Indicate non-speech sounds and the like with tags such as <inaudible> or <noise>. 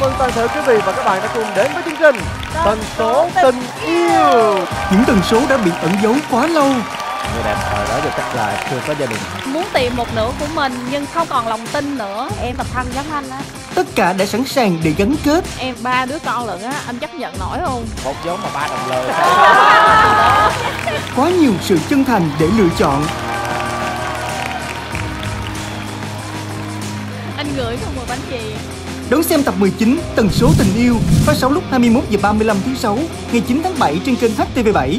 toàn thể quý vị và các bạn đã cùng đến với chương trình Tần số tình yêu. Những tần số đã bị ẩn giấu quá lâu. Người đẹp thời đó giờ chắc là chưa có gia đình. muốn tìm một nửa của mình nhưng không còn lòng tin nữa. Em độc thân giống anh á. Tất cả đã sẵn sàng để gắn kết. Em ba đứa con lận á anh chấp nhận nổi không? Một giống mà ba đồng lời. <laughs> Quá nhiều sự chân thành để lựa chọn. Anh gửi cho một bánh gì Đón xem tập 19 Tần số tình yêu, phát sóng lúc 21 giờ 35 thứ sáu, ngày 9 tháng 7 trên kênh HTV7